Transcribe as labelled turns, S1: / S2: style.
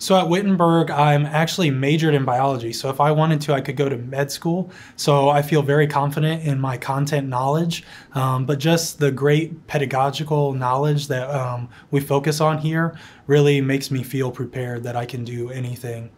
S1: So at Wittenberg, I'm actually majored in biology. So if I wanted to, I could go to med school. So I feel very confident in my content knowledge, um, but just the great pedagogical knowledge that um, we focus on here really makes me feel prepared that I can do anything